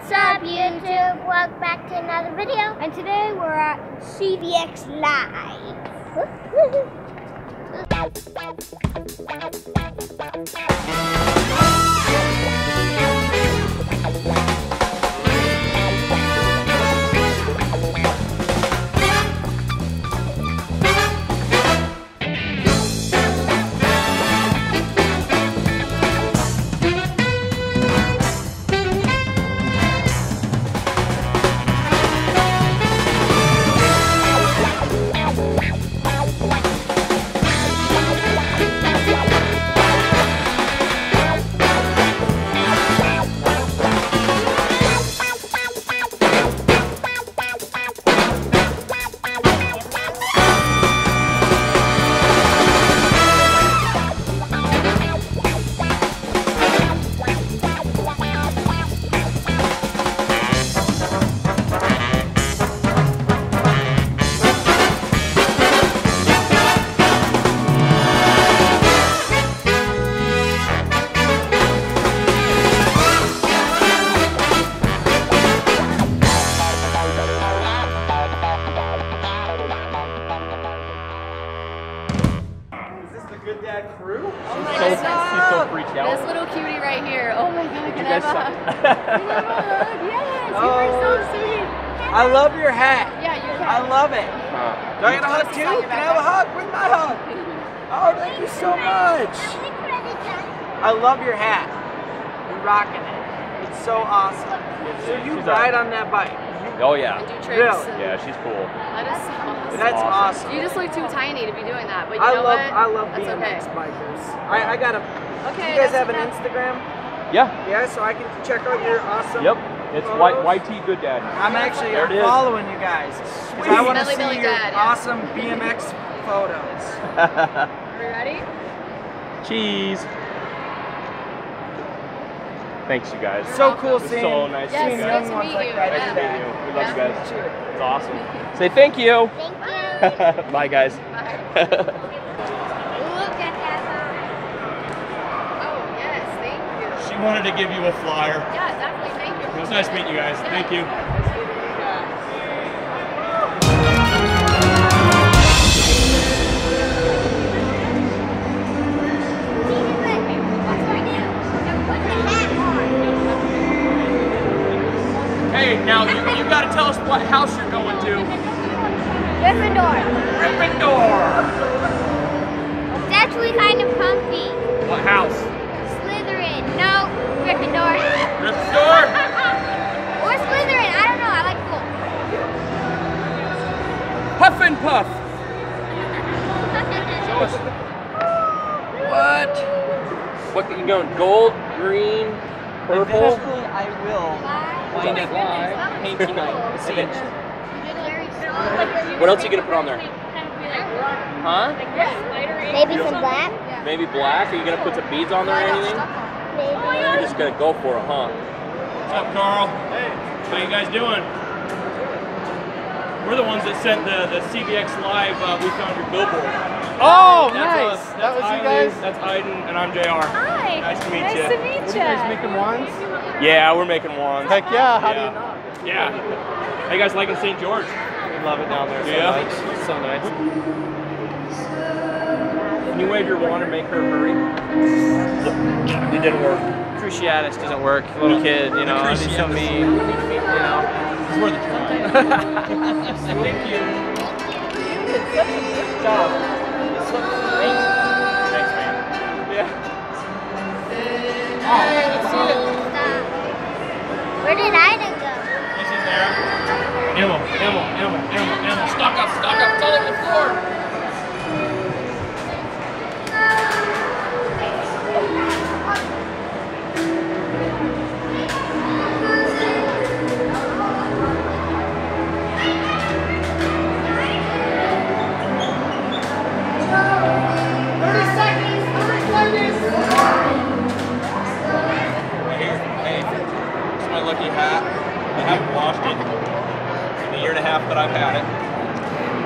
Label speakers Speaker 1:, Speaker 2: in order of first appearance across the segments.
Speaker 1: What's up, YouTube? Welcome back to another video. And today we're at CVX Live.
Speaker 2: Do I get a hug too? Can I have a hug? Where's my hug? Oh, thank you so much. I love your hat. You're rocking it. It's so awesome. So you
Speaker 3: She's
Speaker 2: ride on that bike.
Speaker 3: oh yeah.
Speaker 4: And do tricks.
Speaker 2: Really?
Speaker 4: and-
Speaker 3: Yeah, she's cool.
Speaker 4: That is so awesome.
Speaker 2: That's
Speaker 3: awesome.
Speaker 2: awesome.
Speaker 4: You just look too tiny to be doing that, but you
Speaker 2: I
Speaker 4: know
Speaker 2: love
Speaker 4: what?
Speaker 2: I love
Speaker 4: That's
Speaker 2: BMX
Speaker 4: okay.
Speaker 2: bikers. I, I got a.
Speaker 4: Okay.
Speaker 2: you guys have an
Speaker 4: okay.
Speaker 2: Instagram?
Speaker 3: Yeah.
Speaker 2: Yeah, so I can check out your awesome.
Speaker 3: Yep. It's
Speaker 2: photos?
Speaker 3: YT Good Dad.
Speaker 2: I'm actually
Speaker 3: There it is.
Speaker 2: following you guys because I want to see
Speaker 4: Belly
Speaker 2: your
Speaker 4: Dad, yeah.
Speaker 2: awesome BMX photos.
Speaker 4: Are we ready?
Speaker 3: Cheese. Thanks, you guys.
Speaker 2: So cool
Speaker 3: It's
Speaker 2: seeing.
Speaker 3: so nice
Speaker 4: Yes,
Speaker 3: seeing
Speaker 4: good
Speaker 3: you
Speaker 4: to
Speaker 3: guys.
Speaker 4: meet you.
Speaker 3: Nice to meet you. We love you guys. It's awesome. Say thank you.
Speaker 1: Thank you.
Speaker 3: Bye, guys.
Speaker 4: Bye.
Speaker 1: Look at that.
Speaker 4: Oh, yes, thank you.
Speaker 5: She wanted to give you a flyer.
Speaker 4: Yeah, definitely, thank you.
Speaker 5: It was nice meeting you guys. Thank you.
Speaker 3: Hey, now you, you got to tell us what house you're going to.
Speaker 1: Gryffindor.
Speaker 3: Gryffindor.
Speaker 1: It's actually kind of comfy.
Speaker 3: What house?
Speaker 1: Slytherin. No, Gryffindor.
Speaker 3: Gryffindor.
Speaker 1: or Slytherin. I don't know. I like both.
Speaker 3: Puff and Puff. Show us. What? What you going? Gold, green, purple.
Speaker 2: Eventually, I will.
Speaker 3: Find it live. Painting night. Eventually.
Speaker 1: What
Speaker 3: What else are you gonna put on there? Huh?
Speaker 1: Maybe some black.
Speaker 3: Maybe black? Are you gonna put some beads on there or anything?
Speaker 1: Maybe.
Speaker 3: You're just gonna go for it, huh?
Speaker 5: What's up, Carl? Hey. How you guys doing? We're the ones that sent the, the CVX Live uh, We Found Your Billboard.
Speaker 3: Oh,
Speaker 5: That's us. That's Eileen, That's Aiden, and I'm JR.
Speaker 6: Hi.
Speaker 5: Nice to meet
Speaker 6: nice
Speaker 5: you.
Speaker 6: to meet you.
Speaker 2: making wands?
Speaker 3: Yeah, we're making wands.
Speaker 2: Heck yeah! How
Speaker 5: Yeah.
Speaker 2: do you not?
Speaker 5: Yeah. How you guys liking St. George?
Speaker 2: We love it down there. So
Speaker 5: Yeah.
Speaker 2: nice. So nice.
Speaker 3: Can you wave your wand and make her hurry?
Speaker 5: It didn't work.
Speaker 2: Cruciatus doesn't work. Little kid, you know. He's so mean. You know.
Speaker 5: It's worth a try.
Speaker 3: Thank you.
Speaker 2: Good job.
Speaker 5: Thanks, man.
Speaker 1: Where did Ida go?
Speaker 5: This is there. Emma, Emma, Emma, Emma, Emma. Stock up, stock up. It's all over the floor.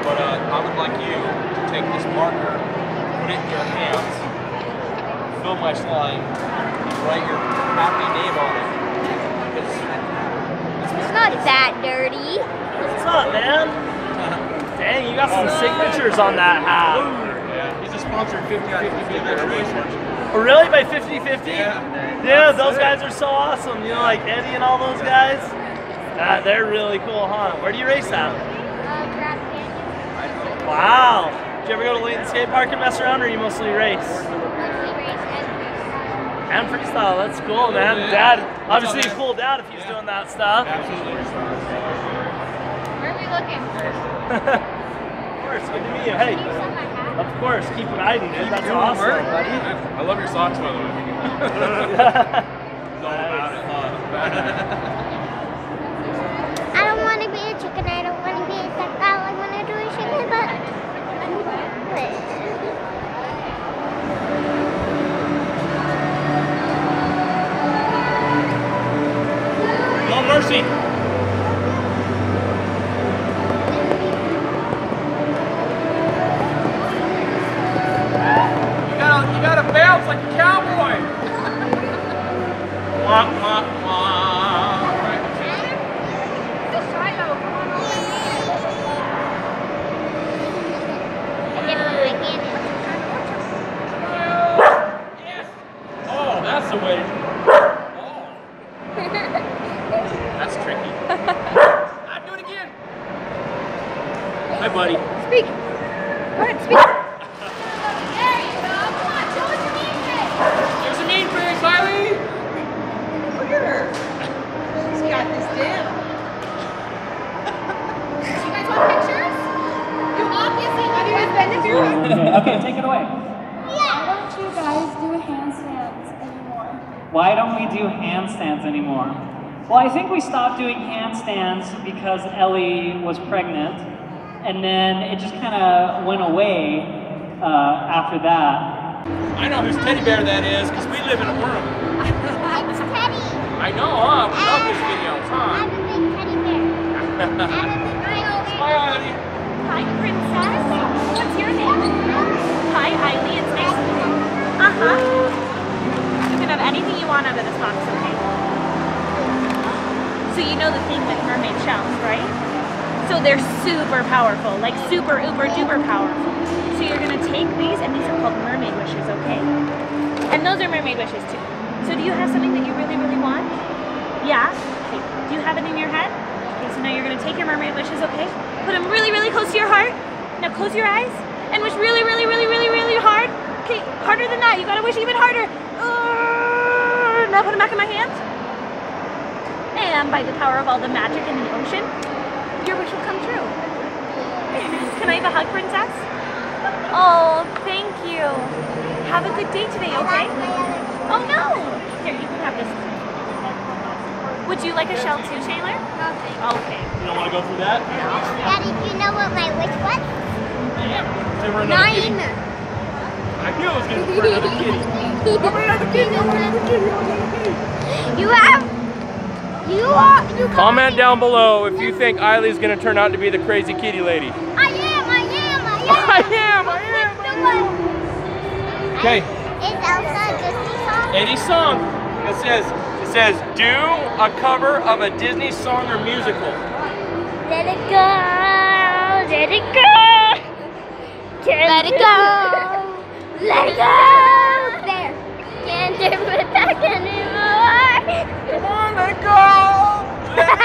Speaker 5: But uh, I would like you to take this marker, put it in your hands, fill my slime, and write your happy name on it. It's
Speaker 1: not that dirty.
Speaker 6: What's up, man? Dang, you got some signatures on that hat.
Speaker 5: Yeah, he's a sponsor of 50-50 Big
Speaker 6: Oh, really? By 50-50?
Speaker 5: Yeah.
Speaker 6: Yeah, those guys are so awesome. You know, like Eddie and all those guys. Uh, they're really cool, huh? Where do you race at?
Speaker 1: Grand Canyon.
Speaker 6: Wow. Did you ever go to Layton Skate Park and mess around, or you mostly race?
Speaker 1: Mostly race and
Speaker 6: And
Speaker 1: freestyle.
Speaker 6: freestyle, that's cool, man. Dad, obviously a cool dad if he's doing that stuff.
Speaker 5: Absolutely.
Speaker 4: Where are we looking?
Speaker 6: of course, good to meet you. Hey,
Speaker 1: Can you sell my hat?
Speaker 6: of course, keep riding, dude. That's
Speaker 5: Doing
Speaker 6: awesome.
Speaker 5: work, buddy. I love your socks, by the way. It's all about it, huh?
Speaker 1: I don't want to be a chicken. I don't want to be a duck. I want to do a chicken, but.
Speaker 5: No mercy. You gotta, you gotta bounce like a cowboy. wah, wah, wah. Right.
Speaker 1: I get one of my candies.
Speaker 5: Yes. Oh, that's the way. Oh, that's tricky. ah, do it again. Hi, buddy.
Speaker 4: Speak. Go ahead, speak. There you go. Come on, show us your mean face.
Speaker 5: There's a mean face, Riley.
Speaker 4: Look at her. She's got this down. You guys want pictures? You obviously have you guys been to your
Speaker 7: okay, take it away.
Speaker 8: Why don't you guys do handstands anymore?
Speaker 7: Why don't we do handstands anymore? Well, I think we stopped doing handstands because Ellie was pregnant, and then it just kind of went away uh, after that.
Speaker 5: I know whose teddy bear that is because we live in a Orem.
Speaker 1: It's Teddy.
Speaker 5: I know, huh? We love his videos, huh?
Speaker 1: I'm
Speaker 5: huh?
Speaker 1: a big teddy bear. I'm a big teddy
Speaker 5: Hi, Riley.
Speaker 9: Hi, princess. What's your name? Hi, Eileen. It's nice to meet you. Uh-huh. Can have anything you want out of this box, okay? So you know the thing with mermaid shells, right? So they're super powerful, like super, uber, duper powerful. So you're gonna take these, and these are called mermaid wishes, okay? And those are mermaid wishes too. So do you have something that you really, really want? Yeah? Okay. Do you have it in your head? Okay, so now you're gonna take your mermaid wishes, okay? Put them really, really close to your heart. Now close your eyes and wish really, really, really, really, really hard. Okay, harder than that. You gotta wish even harder. Uh, now put them back in my hands. And by the power of all the magic in the ocean, your wish will come true. Can I have a hug, princess? Oh, thank you. Have a good day today, okay? Oh no! Here, you can have this. Would you like a shell too, Taylor? Okay.
Speaker 5: You don't want to go through that? No.
Speaker 1: Daddy, do you know what my wish was?
Speaker 5: Say we're another kitty.
Speaker 1: Nine.
Speaker 5: I knew it was going to be for another kitty.
Speaker 1: You have. You are. You
Speaker 3: Comment down below if you think Eileen's gonna turn out to be the crazy kitty lady.
Speaker 1: I am. I am. I am.
Speaker 3: I am, I am, I
Speaker 1: am.
Speaker 5: Okay.
Speaker 1: Is Elsa a Disney song?
Speaker 5: Eddie's song. It says, it says, do a cover of a Disney song or musical.
Speaker 1: Let it go. Let it go. Let it go. Let go. There. Can't do it back anymore.
Speaker 5: Come on, let go. Let it go.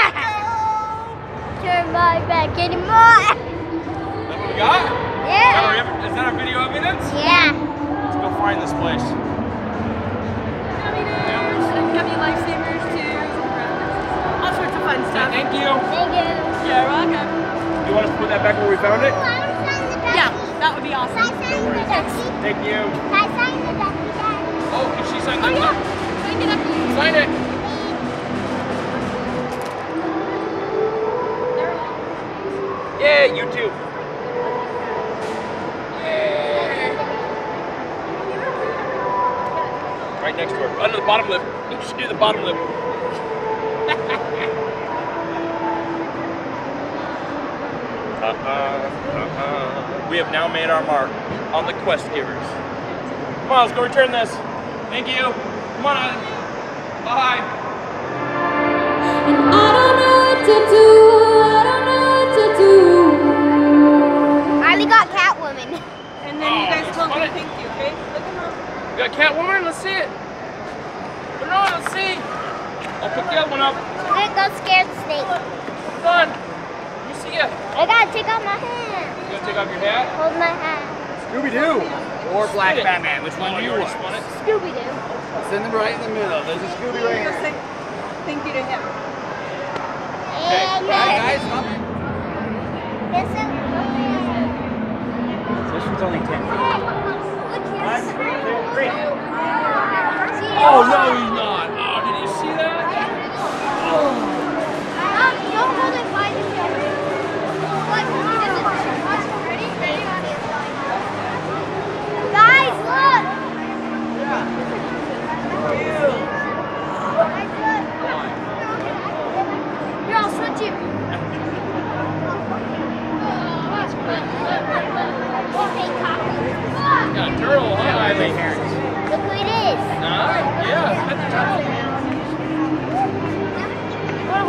Speaker 1: Turn my back anymore.
Speaker 5: Is that what we got? Is that
Speaker 1: Yeah.
Speaker 5: our Is that our video evidence?
Speaker 1: Yeah.
Speaker 5: Let's go find this place.
Speaker 4: Gummy lifesavers too. All sorts of fun stuff.
Speaker 5: Thank you.
Speaker 1: Thank you.
Speaker 4: You're welcome.
Speaker 5: You want us to put that back where we found it? Thank you.
Speaker 1: The?
Speaker 5: Oh, can she sign
Speaker 4: Oh
Speaker 5: that?
Speaker 4: yeah. Sign it up.
Speaker 5: Sign it. Yeah, you too. Right next to her. Under the bottom lip. You should do the bottom lip. uh-uh, uh-uh. We have now made our mark on the quest givers. Come on, let's go return this. Thank you. Come on, Island. Bye. One Oh,
Speaker 10: do
Speaker 5: you
Speaker 10: you want?
Speaker 1: Scooby Doo.
Speaker 10: It's in the right in the middle. There's a Scooby right here.
Speaker 4: Say thank you to him.
Speaker 1: And
Speaker 10: Alright, guys, stop.
Speaker 1: This
Speaker 10: one's only ten.
Speaker 5: Oh, no, he's not.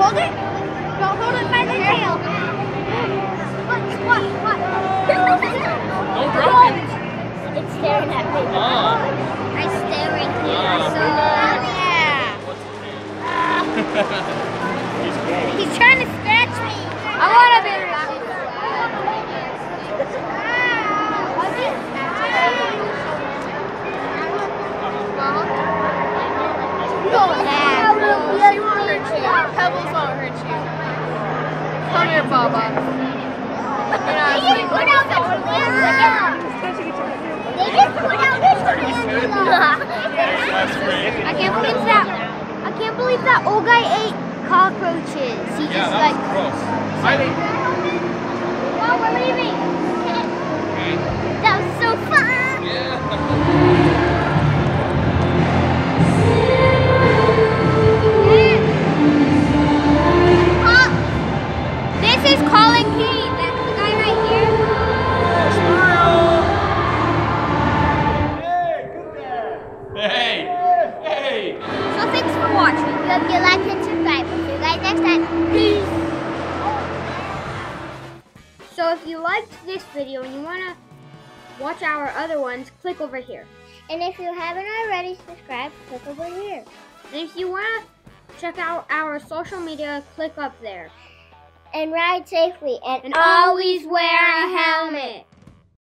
Speaker 1: Hold it? Don't hold it by the tail. What? What? What?
Speaker 5: Don't drop it.
Speaker 1: It's staring at me.
Speaker 5: Ah.
Speaker 1: I staring here.
Speaker 5: Ah.
Speaker 1: So yeah.
Speaker 5: What's his name?
Speaker 1: He's trying to scratch me. I want to be.
Speaker 4: Hurt you. You. Come here, Baba. Not
Speaker 1: They just put out the. They just put out the tarantula. I can't believe that. I can't believe that old guy ate cockroaches. He
Speaker 5: Yeah,
Speaker 1: just like.
Speaker 5: gross. I think.
Speaker 1: For watching. We hope you like and subscribe. We'll see you guys next time. Peace. So if you liked this video and you want to watch our other ones, click over here. And if you haven't already subscribed, click over here. And if you want to check out our social media, click up there. And ride safely and, and always wear a helmet.